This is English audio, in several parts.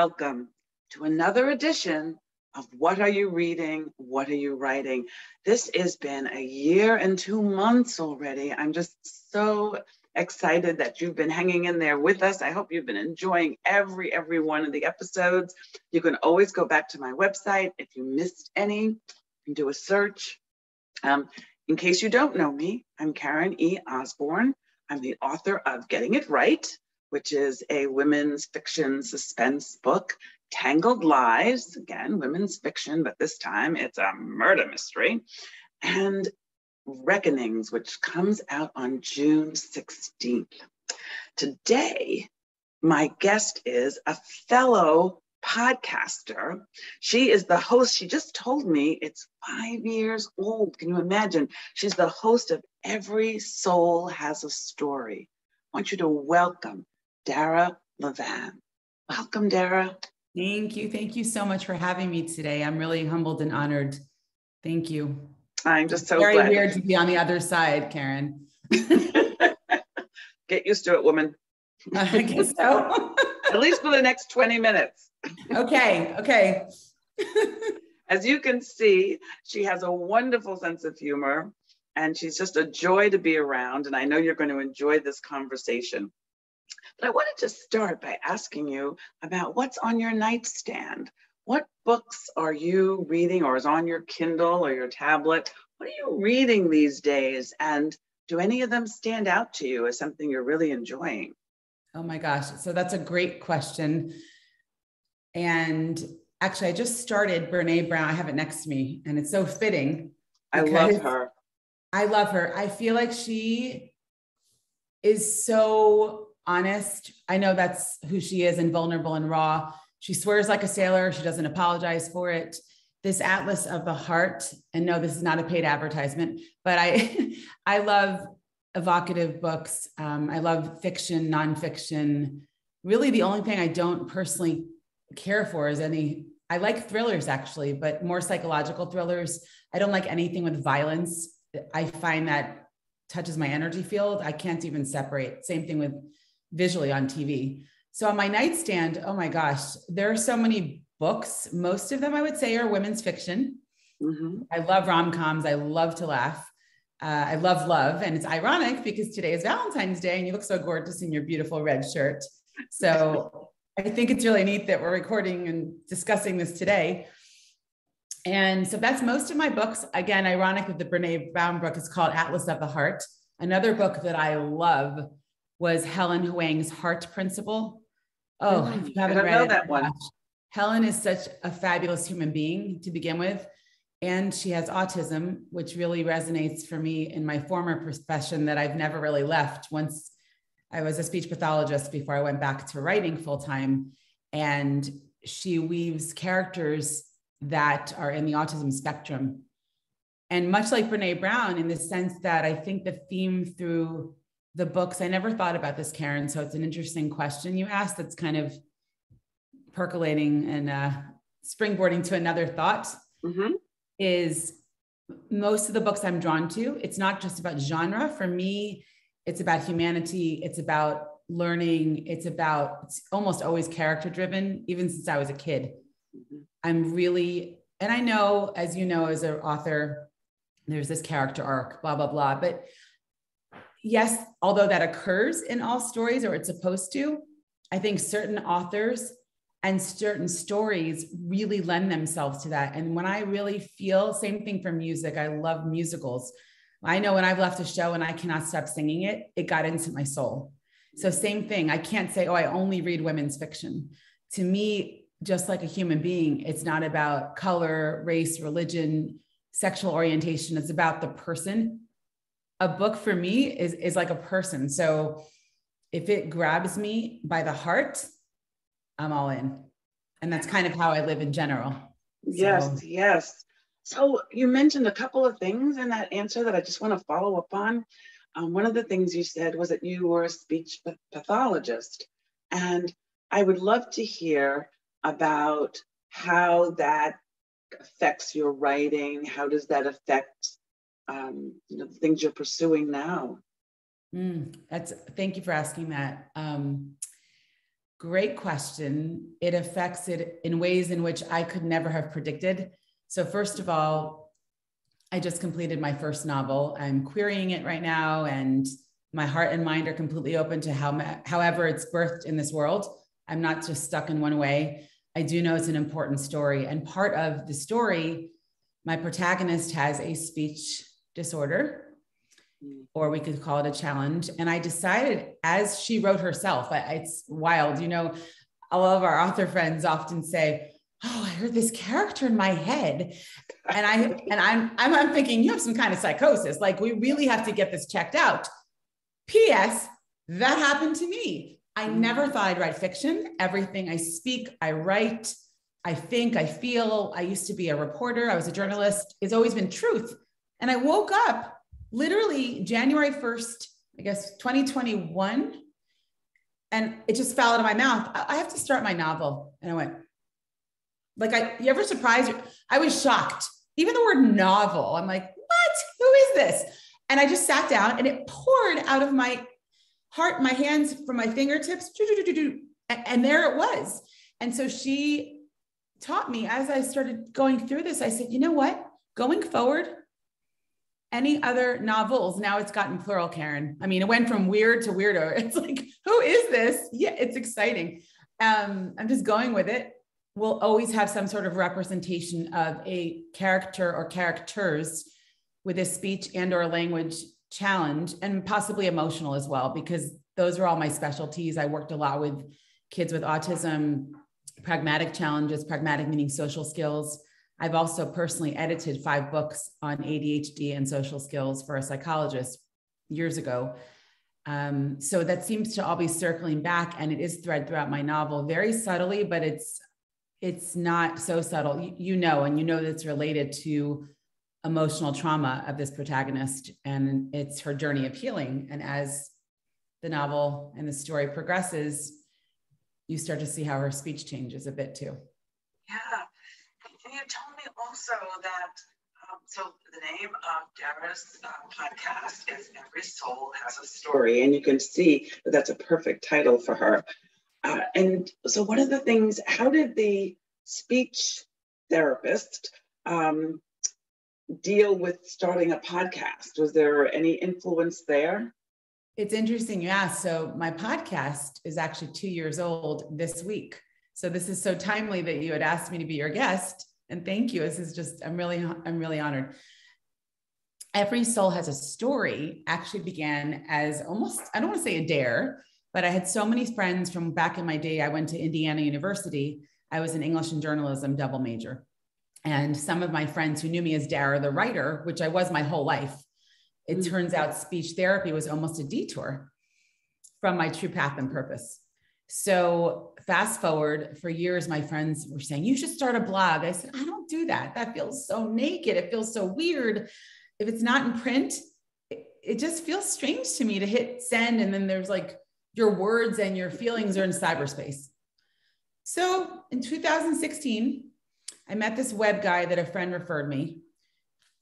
welcome to another edition of What Are You Reading? What Are You Writing? This has been a year and two months already. I'm just so excited that you've been hanging in there with us. I hope you've been enjoying every, every one of the episodes. You can always go back to my website if you missed any and do a search. Um, in case you don't know me, I'm Karen E. Osborne. I'm the author of Getting It Right, which is a women's fiction suspense book. Tangled Lies, again, women's fiction, but this time it's a murder mystery. And Reckonings, which comes out on June 16th. Today, my guest is a fellow podcaster. She is the host. She just told me it's five years old. Can you imagine? She's the host of Every Soul Has a Story. I want you to welcome Dara Levan. Welcome, Dara. Thank you. Thank you so much for having me today. I'm really humbled and honored. Thank you. I'm just so it's very glad. weird to be on the other side, Karen. Get used to it, woman. I guess so. At least for the next 20 minutes. okay. Okay. As you can see, she has a wonderful sense of humor and she's just a joy to be around. And I know you're going to enjoy this conversation. But I wanted to start by asking you about what's on your nightstand. What books are you reading or is on your Kindle or your tablet? What are you reading these days? And do any of them stand out to you as something you're really enjoying? Oh my gosh. So that's a great question. And actually, I just started Brene Brown. I have it next to me, and it's so fitting. I love her. I love her. I feel like she is so honest. I know that's who she is and vulnerable and raw. She swears like a sailor. She doesn't apologize for it. This Atlas of the Heart, and no, this is not a paid advertisement, but I, I love evocative books. Um, I love fiction, nonfiction. Really, the only thing I don't personally care for is any. I like thrillers actually, but more psychological thrillers. I don't like anything with violence. I find that touches my energy field. I can't even separate. Same thing with visually on TV. So on my nightstand, oh my gosh, there are so many books. Most of them I would say are women's fiction. Mm-hmm. I love rom coms. I love to laugh. Uh, I love love. And it's ironic because today is Valentine's Day and you look so gorgeous in your beautiful red shirt. So I think it's really neat that we're recording and discussing this today. And so that's most of my books. Again, ironic that the Brene Brown book is called Atlas of the Heart. Another book that I love was Helen Hoang's Heart Principle. Oh, mm, if you haven't read it, that one. Helen is such a fabulous human being to begin with. And she has autism, which really resonates for me in my former profession that I've never really left. Once I was a speech pathologist before I went back to writing full time. And she weaves characters that are in the autism spectrum. And much like Brene Brown, in the sense that I think the theme through the books, I never thought about this, Karen. So it's an interesting question you asked that's kind of percolating and uh, springboarding to another thought mm-hmm. is most of the books I'm drawn to, it's not just about genre. For me, it's about humanity, it's about learning, it's about it's almost always character driven, even since I was a kid. Mm-hmm. I'm really, and I know, as you know, as an author, there's this character arc, blah, blah, blah. But yes, although that occurs in all stories or it's supposed to, I think certain authors and certain stories really lend themselves to that. And when I really feel, same thing for music, I love musicals. I know when I've left a show and I cannot stop singing it, it got into my soul. So, same thing. I can't say, oh, I only read women's fiction. To me, just like a human being, it's not about color, race, religion, sexual orientation. It's about the person a book for me is is like a person. So if it grabs me by the heart, I'm all in. And that's kind of how I live in general. Yes, so. yes. So you mentioned a couple of things in that answer that I just want to follow up on. Um, one of the things you said was that you were a speech pathologist. And I would love to hear about how that affects your writing. How does that affect um, you know, the things you're pursuing now? Mm, that's thank you for asking that. Um, Great question. It affects it in ways in which I could never have predicted. So, first of all, I just completed my first novel. I'm querying it right now, and my heart and mind are completely open to how, however it's birthed in this world. I'm not just stuck in one way. I do know it's an important story. And part of the story, my protagonist has a speech disorder mm. or we could call it a challenge. And I decided, as she wrote herself, it's wild. You know, a lot of our author friends often say, "Oh, I heard this character in my head," and I and I'm I'm, I'm thinking you have some kind of psychosis. Like we really have to get this checked out. P.S. That happened to me. I mm. never thought I'd write fiction. Everything I speak, I write, I think, I feel. I used to be a reporter. I was a journalist. It's always been truth. And I woke up literally January 1st, I guess 2021. And it just fell out of my mouth. I have to start my novel. And I went, like, I, you ever surprised? I was shocked. Even the word novel, I'm like, what? Who is this? And I just sat down and it poured out of my heart, my hands from my fingertips. And there it was. And so she taught me as I started going through this, I said, you know what? Going forward, any other novels? Now it's gotten plural karen. I mean it went from weird to weirdo it's like who is this? Yeah it's exciting. Um i'm just going with it. We'll always have some sort of representation of a character or characters with a speech and or language challenge and possibly emotional as well because those are all my specialties. I worked a lot with kids with autism pragmatic challenges pragmatic meaning social skills I've also personally edited five books on ADHD and social skills for a psychologist years ago. Um, so that seems to all be circling back, and it is thread throughout my novel, very subtly, but it's it's not so subtle. You, you know, and you know that's related to emotional trauma of this protagonist, and it's her journey of healing. And as the novel and the story progresses, you start to see how her speech changes a bit too. Yeah you told me also that um, so the name of Dara's uh, podcast is Every Soul Has a Story, and you can see that that's a perfect title for her. Uh, and so, one of the things, how did the speech therapist um, deal with starting a podcast? Was there any influence there? It's interesting you asked. So, my podcast is actually two years old this week. So, this is so timely that you had asked me to be your guest and thank you. This is just, I'm really, I'm really honored. Every Soul Has a Story actually began as almost, I don't want to say a dare, but I had so many friends from back in my day. I went to Indiana University. I was an English and journalism double major. And some of my friends who knew me as Dara, the writer, which I was my whole life, it mm-hmm. turns out speech therapy was almost a detour from my true path and purpose. So fast forward for years, my friends were saying, you should start a blog. I said, I don't do that. That feels so naked. It feels so weird. If it's not in print, it, it just feels strange to me to hit send. And then there's like your words and your feelings are in cyberspace. So in 2016, I met this web guy that a friend referred me,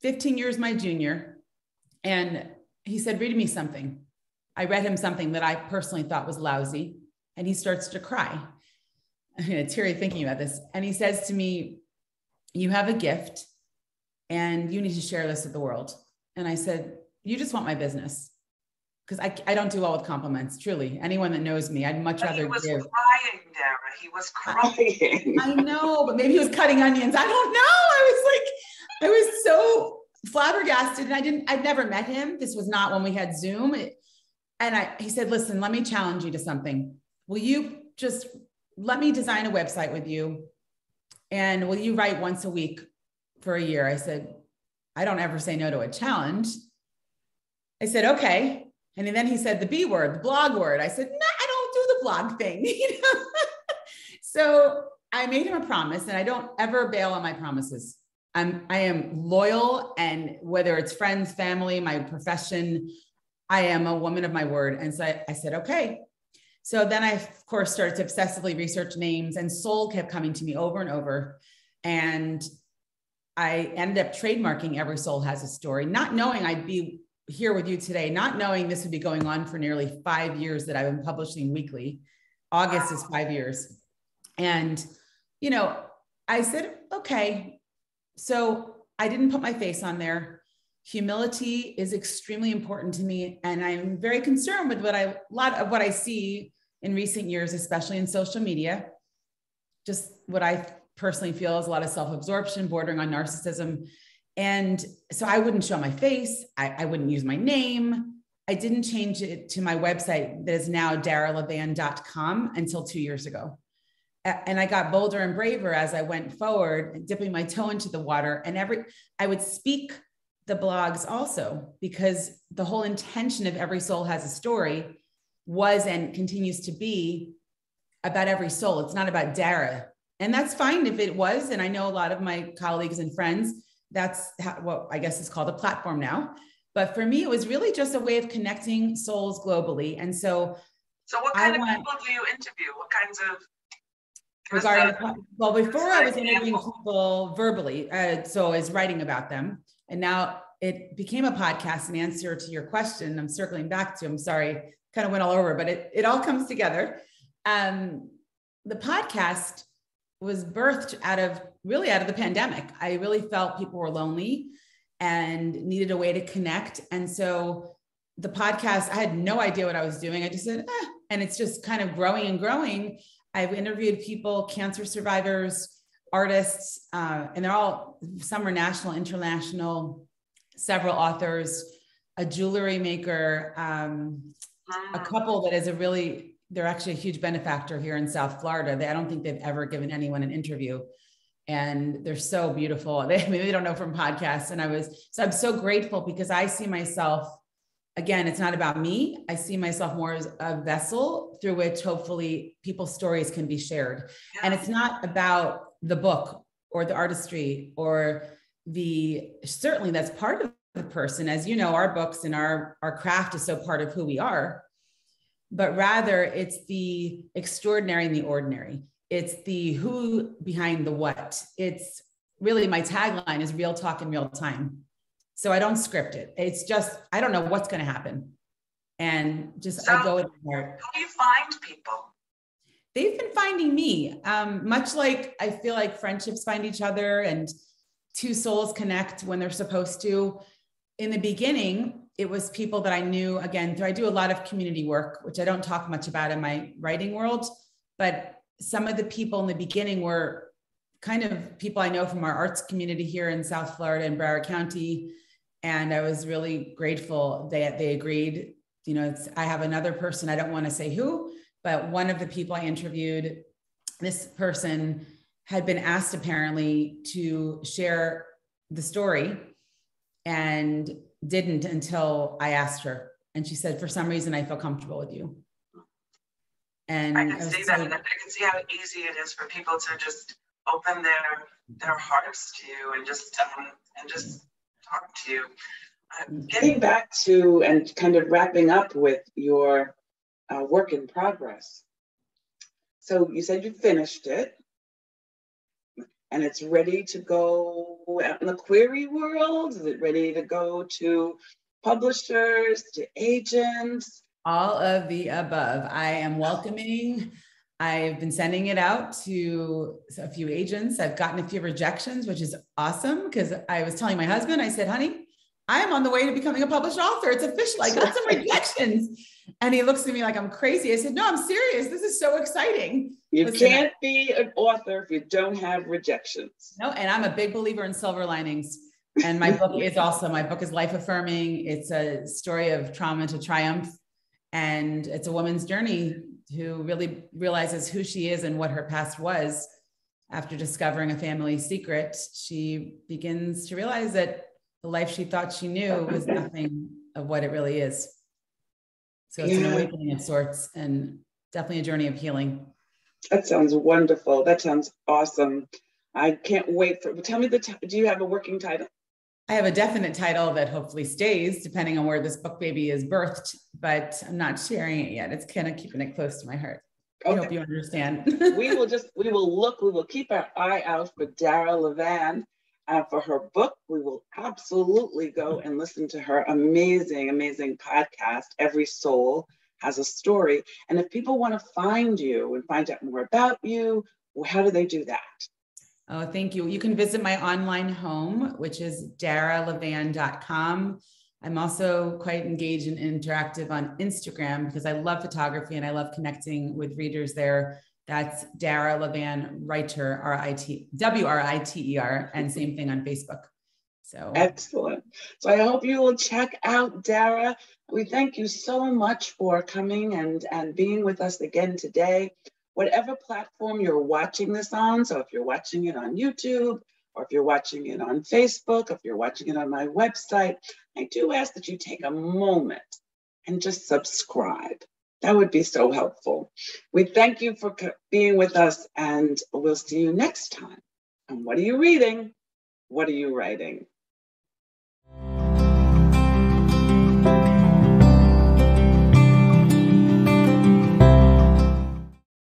15 years my junior. And he said, read me something. I read him something that I personally thought was lousy and he starts to cry. I'm teary thinking about this. And he says to me, You have a gift and you need to share this with the world. And I said, You just want my business. Because I, I don't do well with compliments, truly. Anyone that knows me, I'd much but rather he was give. crying, Dara. He was crying. I, I know, but maybe he was cutting onions. I don't know. I was like, I was so flabbergasted. And I didn't, I'd never met him. This was not when we had Zoom. It, and I, he said, listen, let me challenge you to something will you just let me design a website with you? And will you write once a week for a year? I said, I don't ever say no to a challenge. I said, okay. And then he said the B word, the blog word. I said, no, I don't do the blog thing. You know? so I made him a promise and I don't ever bail on my promises. I'm I am loyal and whether it's friends, family, my profession, I am a woman of my word. And so I, I said, okay, so then I, of course, started to obsessively research names, and Soul kept coming to me over and over. And I ended up trademarking Every Soul Has a Story, not knowing I'd be here with you today, not knowing this would be going on for nearly five years that I've been publishing weekly, August is five years. And, you know, I said, okay. So I didn't put my face on there. Humility is extremely important to me. And I'm very concerned with what I, a lot of what I see in recent years, especially in social media. Just what I personally feel is a lot of self absorption, bordering on narcissism. And so I wouldn't show my face, I, I wouldn't use my name. I didn't change it to my website that is now daralevan.com until two years ago. And I got bolder and braver as I went forward, dipping my toe into the water. And every I would speak the blogs also because the whole intention of every soul has a story was and continues to be about every soul. It's not about Dara. And that's fine if it was. And I know a lot of my colleagues and friends, that's how, what I guess is called a platform now. But for me, it was really just a way of connecting souls globally. And so, so what kind I of want, people do you interview? What kinds of regarding well before i was interviewing people verbally uh, so i was writing about them and now it became a podcast in answer to your question i'm circling back to i'm sorry kind of went all over but it, it all comes together. Um, the podcast was birthed out of really out of the pandemic. I really felt people were lonely and needed a way to connect. And so the podcast i had no idea what i was doing. I just said eh, and it's just kind of growing and growing. I've interviewed people, cancer survivors, artists, uh, and they're all, some are national, international, several authors, a jewelry maker, um, a ah. couple that is a really, they're actually a huge benefactor here in South Florida. They, I don't think they've ever given anyone an interview. And they're so beautiful. They maybe they don't know from podcasts. And I was, so I'm so grateful because I see myself again, it's not about me. I see myself more as a vessel through which hopefully people's stories can be shared. Yeah. And it's not about the book or the artistry or the certainly that's part of person. As you know, our books and our, our craft is so part of who we are. But rather, it's the extraordinary and the ordinary. It's the who behind the what. It's really my tagline is real talk in real time so I don't script it. It's just, I don't know what's going to happen. And just, so, I go with my heart. How do you find people? They've been finding me, um, much like I feel like friendships find each other and two souls connect when they're supposed to. In the beginning, it was people that I knew. Again, I do a lot of community work, which I don't talk much about in my writing world, but some of the people in the beginning were kind of people I know from our arts community here in South Florida and Broward County, and I was really grateful that they agreed. You know, I have another person, I don't want to say who, but one of the people I interviewed, this person had been asked apparently to share the story and didn't until I asked her. And she said, for some reason, I feel comfortable with you. And I can I see that. I can see how easy it is for people to just open their their hearts to you and just um, and just talk to you. Uh, getting back to and kind of wrapping up with your uh, work in progress. So you said you finished it and it's ready to go out in the query world? Is it ready to go to publishers, to agents? All of the above. I am welcoming I've been sending it out to a few agents. I've gotten a few rejections, which is awesome because I was telling my husband, I said, honey, I'm on the way to becoming a published author. It's official. I got some rejections. And he looks at me like I'm crazy. I said, No, I'm serious. This is so exciting. You Listen, can't be an author if you don't have rejections. No, and I'm a big believer in silver linings. And my book is also my book is life affirming. It's a story of trauma to triumph. And it's a woman's journey who really realizes who she is and what her past was after discovering a family secret she begins to realize that the life she thought she knew was nothing of what it really is so it's yeah. an awakening of sorts and definitely a journey of healing that sounds wonderful that sounds awesome i can't wait for tell me the t- do you have a working title I have a definite title that hopefully stays depending on where this book baby is birthed, but I'm not sharing it yet. It's kind of keeping it close to my heart. Okay. I hope you understand. we will just, we will look, we will keep our eye out for Dara Levan uh, for her book. We will absolutely go and listen to her amazing, amazing podcast, Every Soul has a story. And if people want to find you and find out more about you, how do they do that? Oh, thank you. You can visit my online home, which is daralevan.com. I'm also quite engaged and interactive on Instagram because I love photography and I love connecting with readers there. That's Dara Levan Writer, R I T W R I T E R, and same thing on Facebook. So excellent. So I hope you will check out Dara. We thank you so much for coming and, and being with us again today. Whatever platform you're watching this on, so if you're watching it on YouTube, or if you're watching it on Facebook, if you're watching it on my website, I do ask that you take a moment and just subscribe. That would be so helpful. We thank you for being with us, and we'll see you next time. And what are you reading? What are you writing?